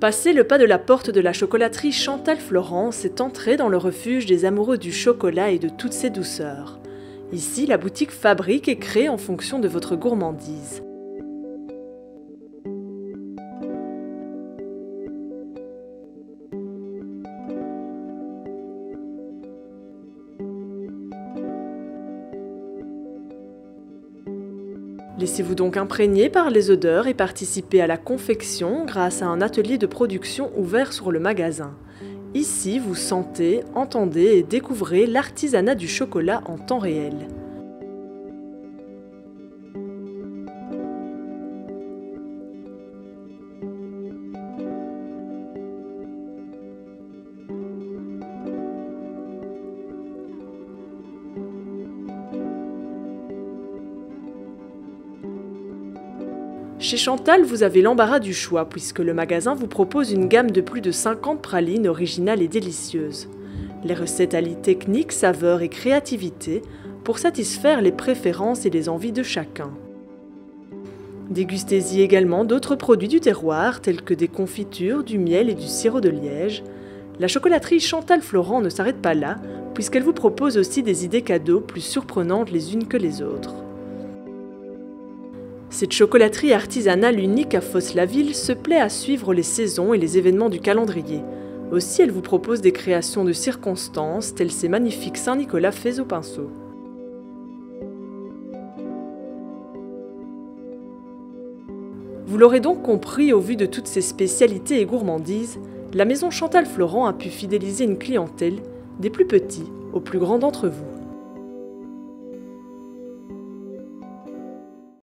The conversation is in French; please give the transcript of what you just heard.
Passé le pas de la porte de la chocolaterie Chantal Florence est entré dans le refuge des amoureux du chocolat et de toutes ses douceurs. Ici, la boutique fabrique et crée en fonction de votre gourmandise. Laissez-vous donc imprégner par les odeurs et participez à la confection grâce à un atelier de production ouvert sur le magasin. Ici, vous sentez, entendez et découvrez l'artisanat du chocolat en temps réel. Chez Chantal, vous avez l'embarras du choix puisque le magasin vous propose une gamme de plus de 50 pralines originales et délicieuses. Les recettes allient technique, saveur et créativité pour satisfaire les préférences et les envies de chacun. Dégustez-y également d'autres produits du terroir tels que des confitures, du miel et du sirop de liège. La chocolaterie Chantal Florent ne s'arrête pas là puisqu'elle vous propose aussi des idées cadeaux plus surprenantes les unes que les autres. Cette chocolaterie artisanale unique à Fosse-la-Ville se plaît à suivre les saisons et les événements du calendrier. Aussi, elle vous propose des créations de circonstances, telles ces magnifiques Saint-Nicolas faits au pinceau. Vous l'aurez donc compris au vu de toutes ces spécialités et gourmandises, la maison Chantal Florent a pu fidéliser une clientèle des plus petits aux plus grands d'entre vous.